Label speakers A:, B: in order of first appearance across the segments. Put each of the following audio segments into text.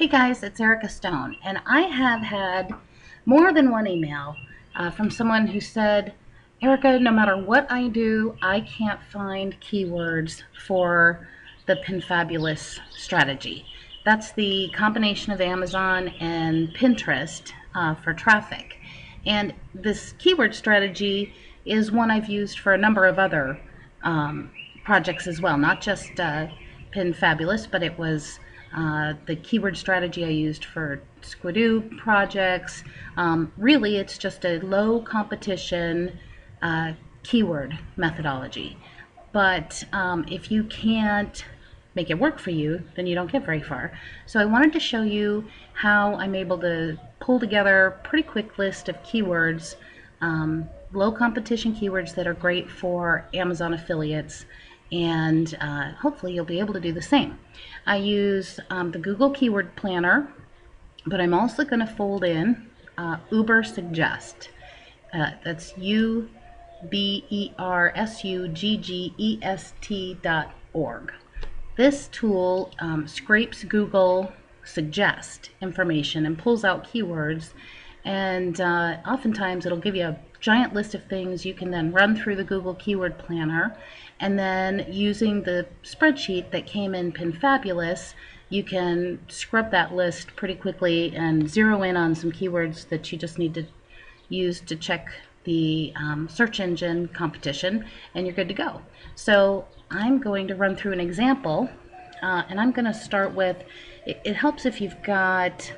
A: Hey guys, it's Erica Stone, and I have had more than one email uh, from someone who said, Erica, no matter what I do, I can't find keywords for the Pinfabulous strategy. That's the combination of Amazon and Pinterest uh, for traffic. And this keyword strategy is one I've used for a number of other um, projects as well, not just uh, Pinfabulous, but it was uh, the keyword strategy I used for Squidoo projects. Um, really, it's just a low competition uh, keyword methodology. But um, if you can't make it work for you, then you don't get very far. So I wanted to show you how I'm able to pull together a pretty quick list of keywords, um, low competition keywords that are great for Amazon affiliates and uh, hopefully you'll be able to do the same. I use um, the Google Keyword Planner, but I'm also going to fold in uh, Ubersuggest. Uh, that's U B E R S U G G E S T dot org. This tool um, scrapes Google Suggest information and pulls out keywords, and uh, oftentimes it'll give you a giant list of things you can then run through the Google Keyword Planner and then using the spreadsheet that came in Pinfabulous you can scrub that list pretty quickly and zero in on some keywords that you just need to use to check the um, search engine competition and you're good to go. So I'm going to run through an example uh, and I'm going to start with, it, it helps if you've got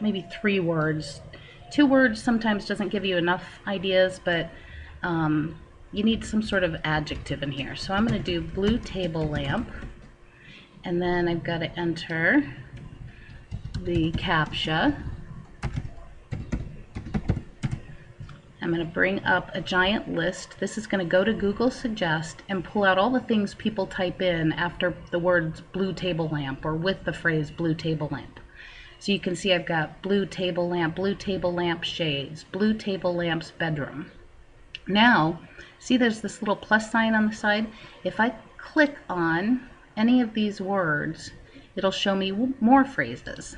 A: maybe three words two words sometimes doesn't give you enough ideas, but um, you need some sort of adjective in here. So I'm going to do blue table lamp, and then I've got to enter the CAPTCHA. I'm going to bring up a giant list. This is going to go to Google Suggest and pull out all the things people type in after the words blue table lamp or with the phrase blue table lamp. So you can see I've got blue table lamp, blue table lamp shades, blue table lamps bedroom. Now, see there's this little plus sign on the side? If I click on any of these words, it'll show me more phrases.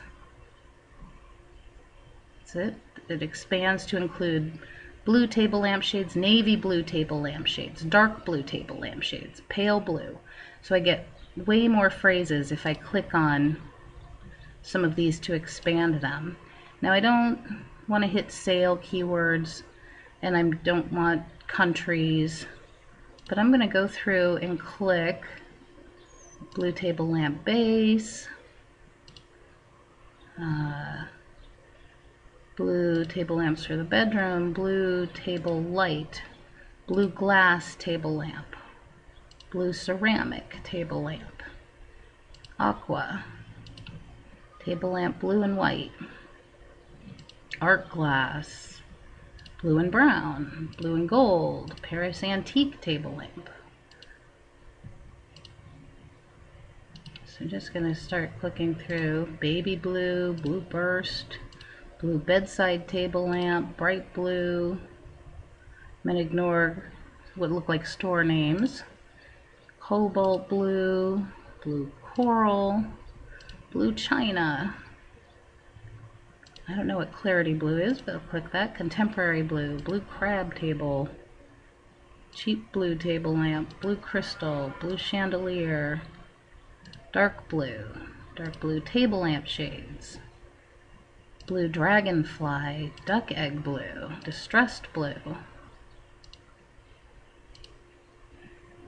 A: That's it. It expands to include blue table lampshades, navy blue table lampshades, dark blue table lampshades, pale blue. So I get way more phrases if I click on some of these to expand them. Now I don't want to hit sale keywords and I don't want countries, but I'm going to go through and click blue table lamp base, uh, blue table lamps for the bedroom, blue table light, blue glass table lamp, blue ceramic table lamp, aqua, Table lamp blue and white. Art glass. Blue and brown. Blue and gold. Paris antique table lamp. So I'm just going to start clicking through. Baby blue, blue burst, blue bedside table lamp, bright blue. I'm going to ignore what look like store names. Cobalt blue, blue coral, Blue China. I don't know what clarity blue is, but I'll click that. Contemporary blue, blue crab table, cheap blue table lamp, blue crystal, blue chandelier, dark blue, dark blue table lamp shades, blue dragonfly, duck egg blue, distressed blue,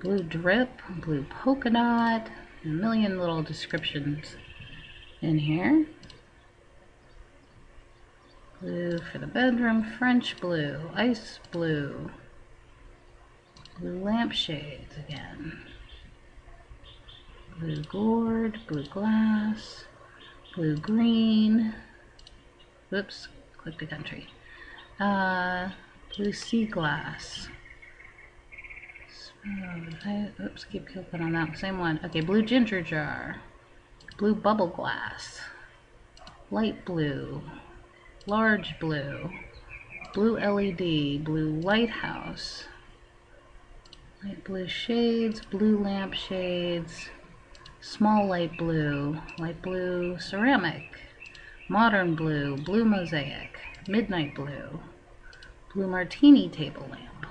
A: blue drip, blue polka dot, a million little descriptions in here. Blue for the bedroom, French blue, ice blue, blue lampshades again, blue gourd, blue glass, blue green, whoops, click the country, uh, blue sea glass, I, oops, keep clicking on that same one. Okay, blue ginger jar blue bubble glass, light blue, large blue, blue LED, blue lighthouse, light blue shades, blue lamp shades, small light blue, light blue ceramic, modern blue, blue mosaic, midnight blue, blue martini table lamp,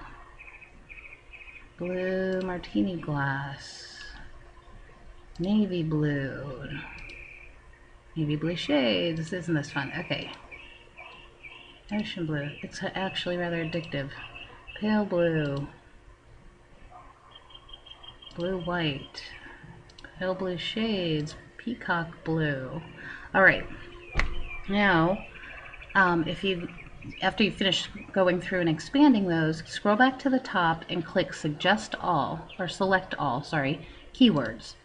A: blue martini glass, navy blue, navy blue shades. Isn't this fun? Okay. Ocean blue. It's actually rather addictive. Pale blue. Blue white. Pale blue shades. Peacock blue. Alright. Now, um, if you after you finish going through and expanding those, scroll back to the top and click Suggest All, or Select All, sorry, keywords.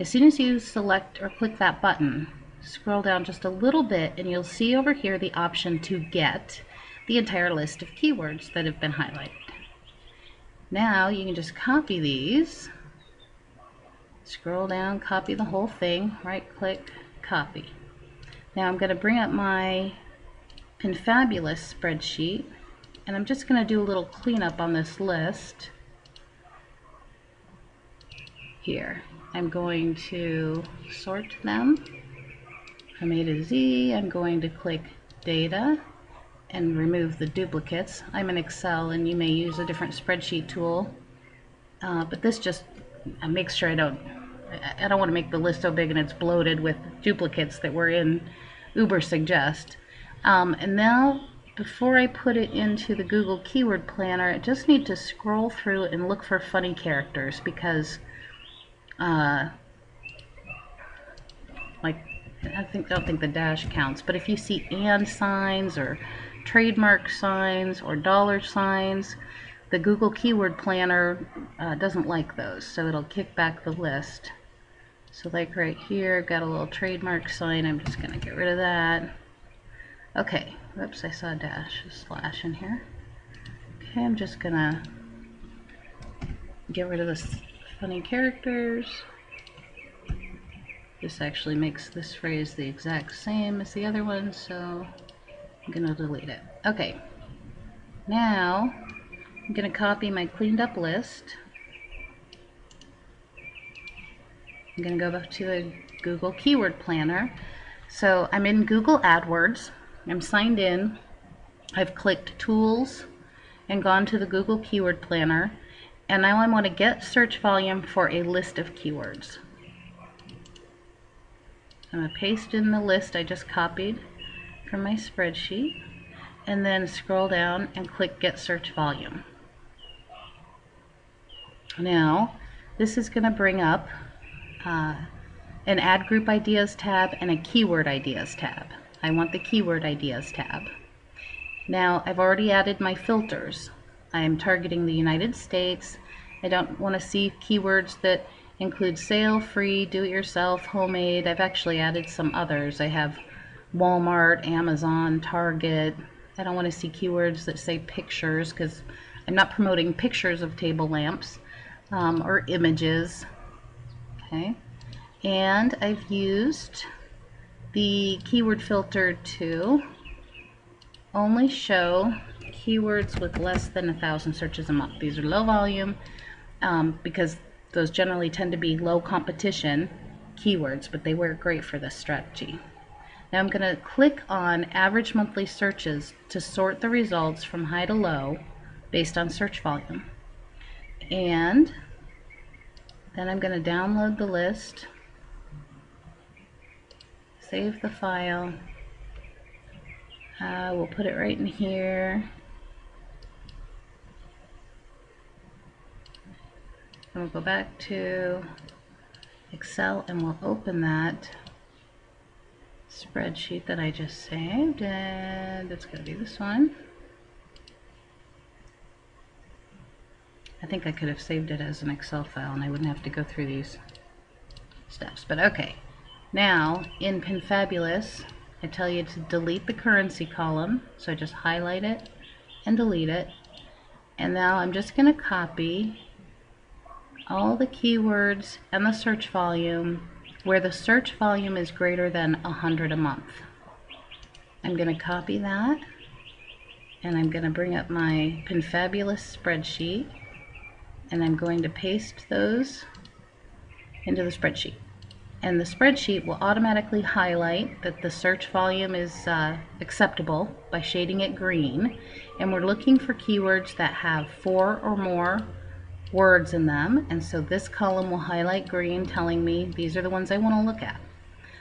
A: As soon as you select or click that button, scroll down just a little bit and you'll see over here the option to get the entire list of keywords that have been highlighted. Now you can just copy these, scroll down, copy the whole thing, right click, copy. Now I'm going to bring up my Pinfabulous spreadsheet and I'm just going to do a little cleanup on this list here. I'm going to sort them from A to Z. I'm going to click Data and remove the duplicates. I'm in Excel and you may use a different spreadsheet tool, uh, but this just makes sure I don't I don't want to make the list so big and it's bloated with duplicates that were in Ubersuggest. Um, and now, before I put it into the Google Keyword Planner, I just need to scroll through and look for funny characters because, uh, like, I think I don't think the dash counts, but if you see and signs or trademark signs or dollar signs, the Google Keyword Planner uh, doesn't like those, so it'll kick back the list. So like right here, got a little trademark sign. I'm just to get rid of that. Okay, whoops, I saw a dash, a slash in here. Okay, I'm just to get rid of this funny characters. This actually makes this phrase the exact same as the other one, so I'm going to delete it. Okay, now I'm going to copy my cleaned up list. I'm going to go back to the Google Keyword Planner. So I'm in Google AdWords. I'm signed in. I've clicked Tools and gone to the Google Keyword Planner. And now I want to get search volume for a list of keywords. I'm going to paste in the list I just copied from my spreadsheet and then scroll down and click Get Search Volume. Now, this is going to bring up uh, an Ad Group Ideas tab and a Keyword Ideas tab. I want the Keyword Ideas tab. Now I've already added my filters. I am targeting the United States. I don't want to see keywords that include sale, free, do-it-yourself, homemade. I've actually added some others. I have Walmart, Amazon, Target. I don't want to see keywords that say pictures because I'm not promoting pictures of table lamps um, or images okay and I've used the keyword filter to only show keywords with less than a thousand searches a month these are low volume um, because those generally tend to be low competition keywords but they work great for this strategy now I'm going to click on average monthly searches to sort the results from high to low based on search volume and then I'm going to download the list, save the file. Uh, we'll put it right in here. And we'll go back to Excel and we'll open that spreadsheet that I just saved and it's going to be this one. I think I could have saved it as an Excel file and I wouldn't have to go through these steps. But okay, now in Pinfabulous, I tell you to delete the currency column. So I just highlight it and delete it. And now I'm just going to copy all the keywords and the search volume where the search volume is greater than 100 a month. I'm going to copy that and I'm going to bring up my Pinfabulous spreadsheet and I'm going to paste those into the spreadsheet. And the spreadsheet will automatically highlight that the search volume is uh, acceptable by shading it green. And we're looking for keywords that have four or more words in them. And so this column will highlight green, telling me these are the ones I want to look at.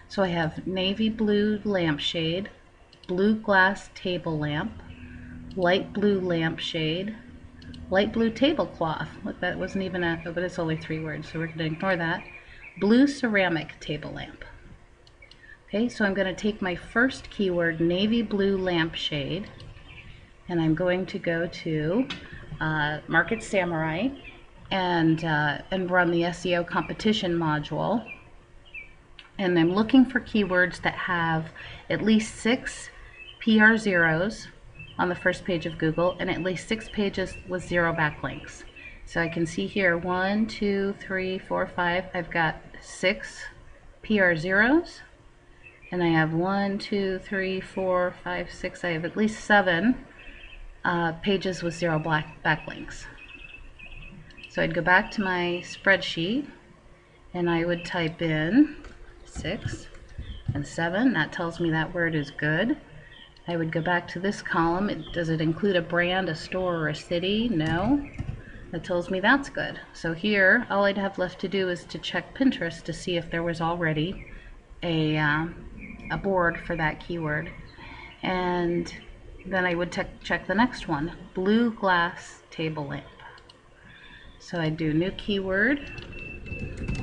A: So I have navy blue lampshade, blue glass table lamp, light blue lampshade, light blue tablecloth. Look, that wasn't even a, but it's only three words, so we're going to ignore that blue ceramic table lamp. Okay, so I'm going to take my first keyword, navy blue lampshade, and I'm going to go to uh, Market Samurai and, uh, and run the SEO competition module. And I'm looking for keywords that have at least six PR zeros on the first page of Google and at least six pages with zero backlinks. So I can see here one, two, three, four, five. I've got six PR zeros. And I have one, two, three, four, five, six. I have at least seven uh, pages with zero black backlinks. So I'd go back to my spreadsheet and I would type in six and seven. That tells me that word is good. I would go back to this column. It, does it include a brand, a store, or a city? No. That tells me that's good. So here, all I'd have left to do is to check Pinterest to see if there was already a, uh, a board for that keyword. And then I would check the next one, blue glass table lamp. So I do new keyword,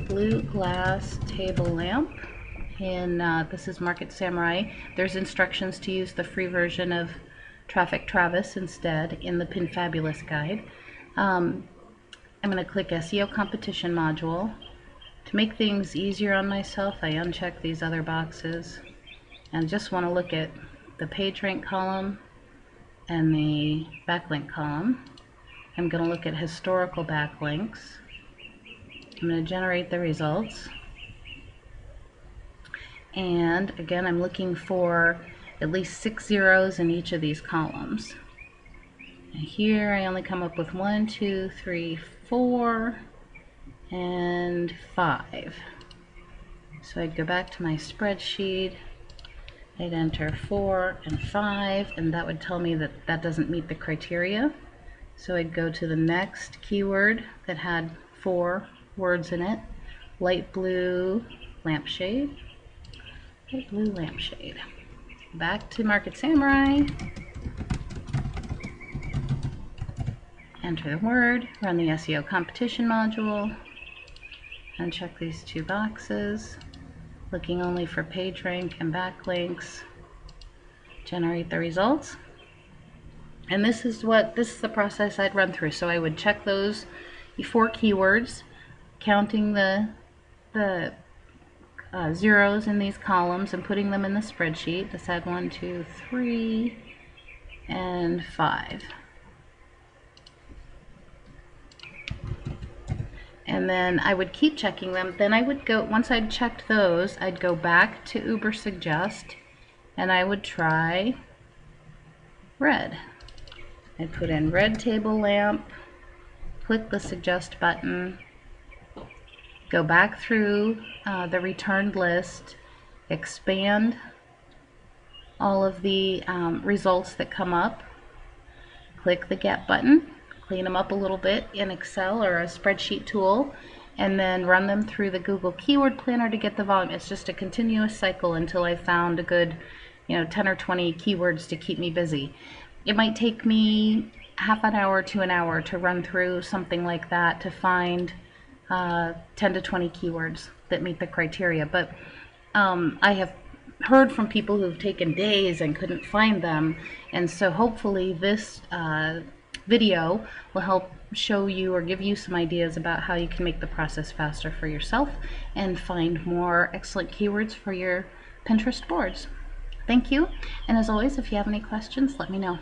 A: blue glass table lamp. And uh, this is Market Samurai. There's instructions to use the free version of Traffic Travis instead in the Pinfabulous guide. Um, I'm going to click SEO competition module. To make things easier on myself, I uncheck these other boxes and just want to look at the page rank column and the backlink column. I'm going to look at historical backlinks. I'm going to generate the results. And again, I'm looking for at least six zeros in each of these columns. And here I only come up with one, two, three, four, and five. So I'd go back to my spreadsheet, I'd enter four and five, and that would tell me that that doesn't meet the criteria. So I'd go to the next keyword that had four words in it, light blue lampshade, light blue lampshade. Back to Market Samurai, enter the word, run the SEO competition module, and check these two boxes, looking only for page rank and backlinks, generate the results. And this is what, this is the process I'd run through. So I would check those four keywords, counting the, the uh, zeros in these columns and putting them in the spreadsheet. This had one, two, three, and five. and then I would keep checking them. Then I would go, once I'd checked those, I'd go back to Ubersuggest and I would try red. I'd put in red table lamp, click the suggest button, go back through uh, the returned list, expand all of the um, results that come up, click the get button, clean them up a little bit in Excel or a spreadsheet tool, and then run them through the Google Keyword Planner to get the volume. It's just a continuous cycle until I found a good, you know, 10 or 20 keywords to keep me busy. It might take me half an hour to an hour to run through something like that to find uh, 10 to 20 keywords that meet the criteria. But um, I have heard from people who've taken days and couldn't find them, and so hopefully this uh, video will help show you or give you some ideas about how you can make the process faster for yourself and find more excellent keywords for your Pinterest boards. Thank you, and as always, if you have any questions, let me know.